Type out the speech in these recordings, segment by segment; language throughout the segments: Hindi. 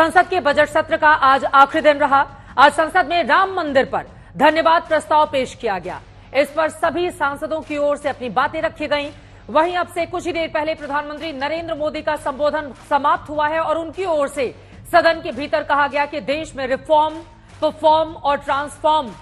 संसद के बजट सत्र का आज आखिरी दिन रहा। आज संसद में राम मंदिर पर धन्यवाद प्रस्ताव पेश किया गया। इस पर सभी सांसदों की ओर से अपनी बातें रखी गईं। वहीं अब से कुछ ही देर पहले प्रधानमंत्री नरेंद्र मोदी का संबोधन समाप्त हुआ है और उनकी ओर से सदन के भीतर कहा गया कि देश में रिफॉर्म, परफॉर्म और ट्रांसफॉर्म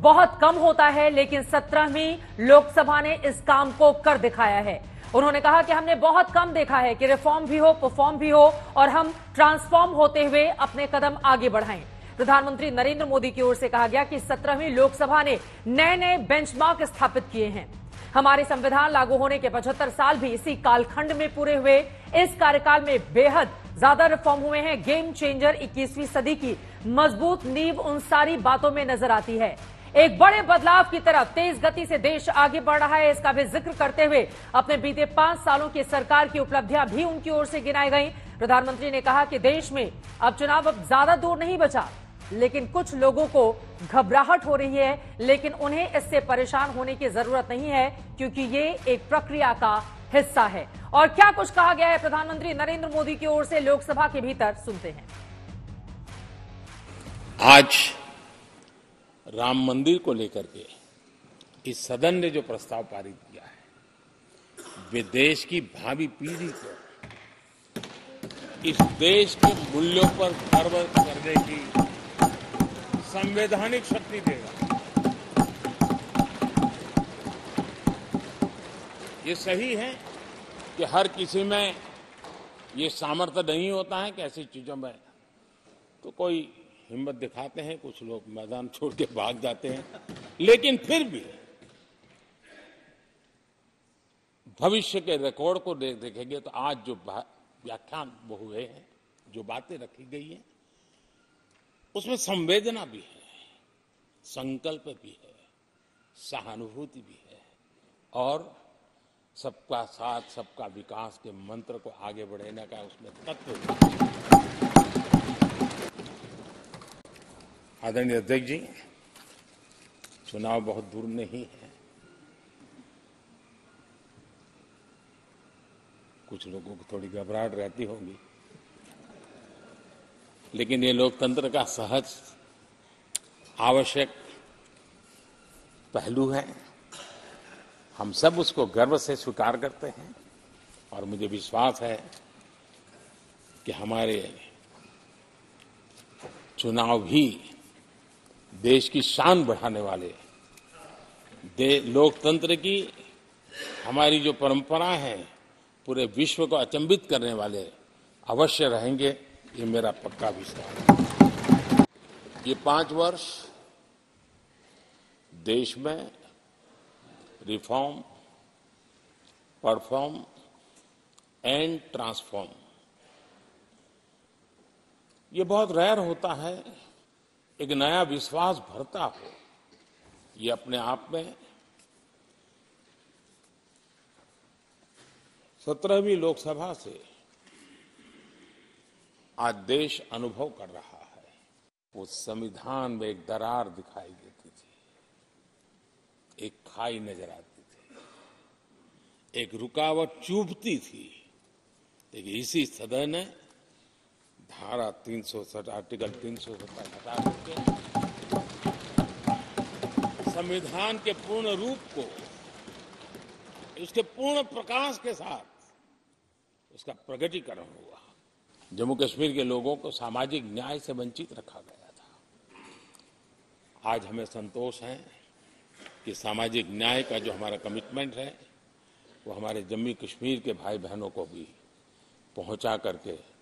बहुत कम होता है, लेकिन सत्रहवीं लोकसभा ने इस काम को कर दिखाया है। उन्होंने कहा कि हमने बहुत कम देखा है कि रिफॉर्म भी हो परफॉर्म भी हो और हम ट्रांसफॉर्म होते हुए अपने कदम आगे बढ़ाएँ। प्रधानमंत्री नरेंद्र मोदी की ओर से कहा गया कि सत्रहवीं लोकसभा ने नए नए बेंचमार्क स्थापित किए हैं। हमारे संविधान लागू होने के 75 साल भी इसी कालखंड में पूरे हुए। इस कार्यकाल में बेहद ज़्यादा रिफॉर्म हुए हैं। गेम चेंजर 21वीं सदी की मज़बूत नींव उन सारी बातों में नज़र आती है। एक बड़े बदलाव की तरफ़ तेज गति से देश आगे बढ़ रहा है। इसका भी ज़िक्र करते हुए अपने बीते पाँच सालों की सरकार की उपलब्धियाँ भी उनकी ओर से गिनाई गई। प्रधानमंत्री ने कहा कि देश में अब चुनाव अब ज़्यादा दूर नहीं बचा, लेकिन कुछ लोगों को घबराहट हो रही है, लेकिन उन्हें इससे परेशान होने की ज़रूरत नहीं है, क्योंकि ये एक प्रक्रिया का हिस्सा है। और क्या कुछ कहा गया है? प्रधानमंत्री नरेंद्र मोदी की ओर से लोकसभा के भीतर सुनते हैं। आज राम मंदिर को लेकर के इस सदन ने जो प्रस्ताव पारित किया है, वे देश की भावी पीढ़ी को, इस देश के मूल्यों पर गर्व करने की संवैधानिक शक्ति देगा। ये सही है कि हर किसी में ये सामर्थ्य नहीं होता है कि ऐसी चीज़ों में तो कोई हिम्मत दिखाते हैं, कुछ लोग मैदान छोड़ के भाग जाते हैं। लेकिन फिर भी भविष्य के रिकॉर्ड को देख देखेंगे तो आज जो व्याख्यान वो हुए हैं, जो बातें रखी गई हैं, उसमें संवेदना भी है, संकल्प भी है, सहानुभूति भी है और सबका साथ, सबका विकास के मंत्र को आगे बढ़ाने का उसमें तत्व आदरणीय अध्यक्ष जी, चुनाव बहुत दूर नहीं है। कुछ लोगों को थोड़ी घबराहट रहती होगी। लेकिन ये लोकतंत्र का सहज, आवश्यक पहलू है। हम सब उसको गर्व से स्वीकार करते हैं और मुझे विश्वास है कि हमारे चुनाव भी देश की शान बढ़ाने वाले लोकतंत्र की हमारी जो परंपरा है, पूरे विश्व को अचंबित करने वाले अवश्य रहेंगे, ये मेरा पक्का विश्वास है। ये पाँच वर्ष देश में रिफॉर्म, परफॉर्म एंड ट्रांसफॉर्म। ये बहुत रेयर होता है एक नया विश्वास भरता हो, ये अपने आप में सत्रहवीं लोकसभा से आज देश अनुभव कर रहा है। वो संविधान में एक दरार दिखाई देती थी, एक खाई नज़र आती थी, एक रुकावट चुभती थी लेकिन इसी सदन ने धारा तीन सौ साठ, आर्टिकल तीन सौ सत्तर हटा करके संविधान के पूर्ण रूप को, उसके पूर्ण प्रकाश के साथ उसका प्रगटीकरण हुआ। जम्मू कश्मीर के लोगों को सामाजिक न्याय से वंचित रखा गया था। आज हमें संतोष है कि सामाजिक न्याय का जो हमारा कमिटमेंट है, वो हमारे जम्मू कश्मीर के भाई बहनों को भी पहुँचा करके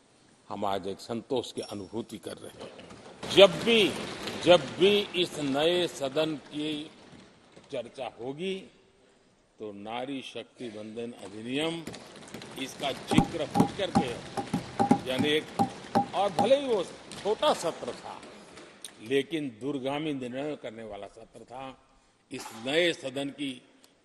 हम आज एक संतोष की अनुभूति कर रहे हैं। जब भी जब भी इस नए सदन की चर्चा होगी तो नारी शक्ति बंधन अधिनियम इसका ज़िक्र हो करके यानी एक और भले ही वो छोटा सत्र था, लेकिन दूरगामी निर्णय करने वाला सत्र था, इस नए सदन की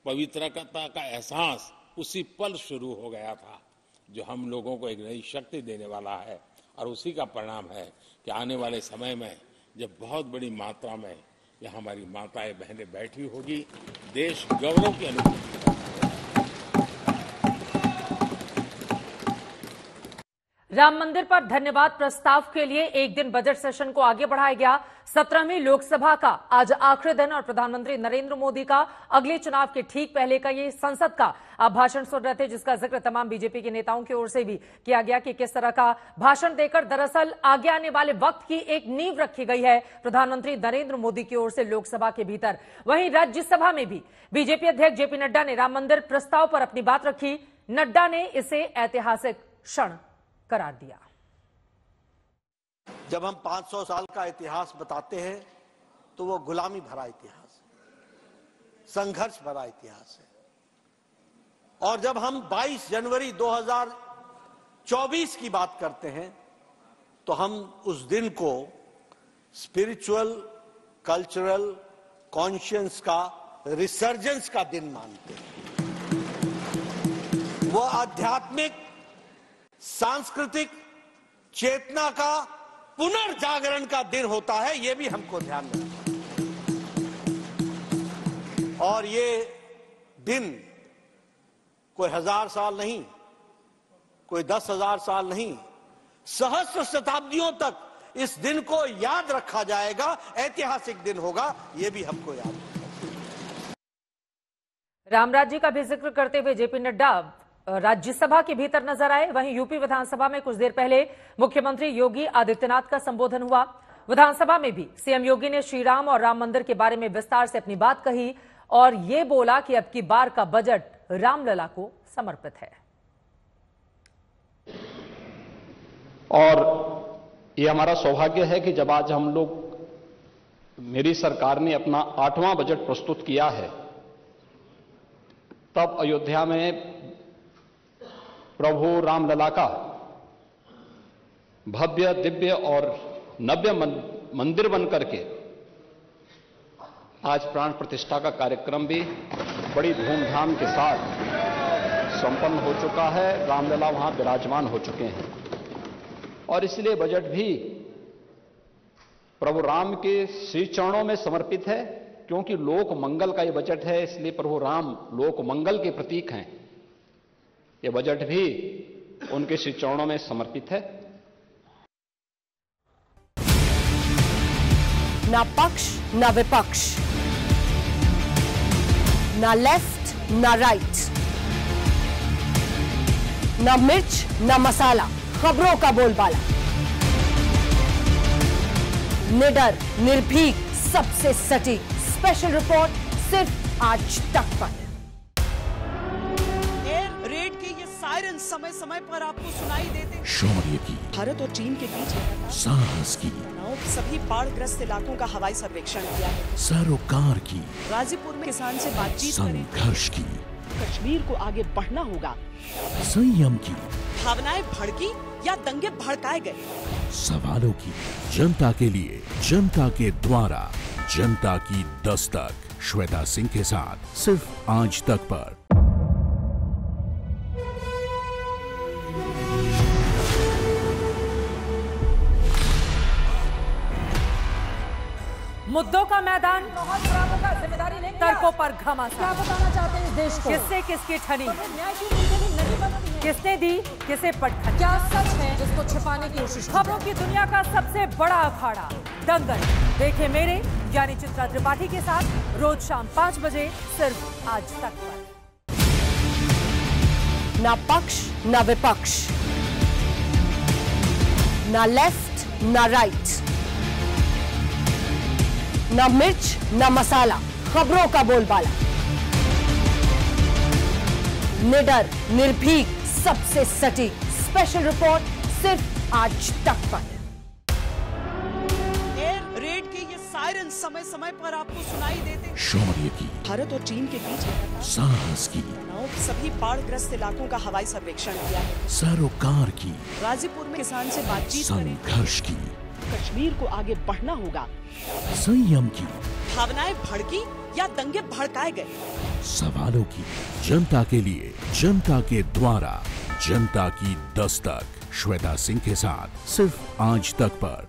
पवित्रता का एहसास उसी पल शुरू हो गया था। जो हम लोगों को एक नई शक्ति देने वाला है, और उसी का परिणाम है कि आने वाले समय में जब बहुत बड़ी मात्रा में यह हमारी माताएँ, बहनें बैठी होगी, देश गौरव की अनुभूति राम मंदिर पर धन्यवाद प्रस्ताव के लिए एक दिन बजट सेशन को आगे बढ़ाया गया। सत्रहवीं लोकसभा का आज आखिरी दिन और प्रधानमंत्री नरेंद्र मोदी का अगले चुनाव के ठीक पहले का ये संसद का आप भाषण सुन रहे थे, जिसका ज़िक्र तमाम बीजेपी के नेताओं की ओर से भी किया गया कि किस तरह का भाषण देकर दरअसल आगे आने वाले वक्त की एक नींव रखी गई है प्रधानमंत्री नरेंद्र मोदी की ओर से लोकसभा के भीतर। वहीं राज्यसभा में भी बीजेपी अध्यक्ष जेपी नड्डा ने राम मंदिर प्रस्ताव पर अपनी बात रखी। नड्डा ने इसे ऐतिहासिक क्षण करार दिया। जब हम 500 साल का इतिहास बताते हैं तो वो गुलामी भरा इतिहास संघर्ष भरा इतिहास है। और जब हम 22 जनवरी 2024 की बात करते हैं तो हम उस दिन को स्पिरिचुअल कल्चरल कॉन्शियंस का रिसर्जेंस का दिन मानते हैं। वो आध्यात्मिक सांस्कृतिक चेतना का पुनर्जागरण का दिन होता है यह भी हमको ध्यान रखना और ये दिन कोई हज़ार साल नहीं, कोई दस हज़ार साल नहीं सहस्र शताब्दियों तक इस दिन को याद रखा जाएगा, ऐतिहासिक दिन होगा, ये भी हमको याद रखना राम राज्य का भी ज़िक्र करते हुए जेपी नड्डा राज्यसभा के भीतर नज़र आए। वहीं यूपी विधानसभा में कुछ देर पहले मुख्यमंत्री योगी आदित्यनाथ का संबोधन हुआ। विधानसभा में भी सीएम योगी ने श्रीराम और राम मंदिर के बारे में विस्तार से अपनी बात कही और ये बोला कि अब की बार का बजट रामलला को समर्पित है। और ये हमारा सौभाग्य है कि जब आज हम लोग, मेरी सरकार ने अपना आठवां बजट प्रस्तुत किया है, तब अयोध्या में प्रभु रामलला का भव्य, दिव्य और नव्य मंदिर बनकर के आज प्राण प्रतिष्ठा का कार्यक्रम भी बड़ी धूमधाम के साथ संपन्न हो चुका है। रामलला वहाँ विराजमान हो चुके हैं। और इसलिए बजट भी प्रभु राम के श्री चरणों में समर्पित है, क्योंकि लोक मंगल का यह बजट है, इसलिए प्रभु राम लोक मंगल के प्रतीक हैं। ये बजट भी उनके श्री चरणों में समर्पित है। ना पक्ष, ना विपक्ष। ना लेफ़्ट ना राइट ना मिर्च, ना मसाला, खबरों का बोलबाला। निडर, निर्भीक, सबसे सटीक। स्पेशल रिपोर्ट सिर्फ़ आज तक पर। सायरन समय समय पर आपको सुनाई देते शौर्य की भारत और चीन के बीच साहस की सभी बाढ़ ग्रस्त इलाकों का हवाई सर्वेक्षण किया है। सरोकार की गाजीपुर में किसान से बातचीत संघर्ष की कश्मीर को आगे बढ़ना होगा। संयम की भावनाएँ भड़की या दंगे भड़काए गए? सवालों की जनता के लिए जनता के द्वारा जनता की दस्तक श्वेता सिंह के साथ सिर्फ़ आज तक पर। मुद्दों का मैदान ज़िम्मेदारी तर्कों पर घमासान। क्या बताना चाहते हैं देश को? किससे किसकी ठनी किसने दी किसे पटखनी? क्या सच है जिसको छिपाने की कोशिश? खबरों की दुनिया का सबसे बड़ा अखाड़ा दंगल। देखे मेरे यानी चित्रा त्रिपाठी के साथ रोज शाम पाँच बजे सिर्फ़ आज तक पर। ना पक्ष ना विपक्ष। ना लेफ़्ट ना राइट। न मिर्च न मसाला खबरों का बोलबाला। निडर निर्भीक सबसे सटीक। स्पेशल रिपोर्ट सिर्फ़ आज तक पर। एयर रेड के ये सायरन समय समय पर आपको सुनाई देते शौर्य की भारत और चीन के बीच साहस की सभी बाढ़ ग्रस्त इलाकों का हवाई सर्वेक्षण किया है। सरोकार की गाजीपुर में किसान से बातचीत संघर्ष की। कश्मीर को आगे बढ़ना होगा। संयम की भावनाएँ भड़की या दंगे भड़काए गए? सवालों की जनता के लिए जनता के द्वारा जनता की दस्तक श्वेता सिंह के साथ सिर्फ़ आज तक पर।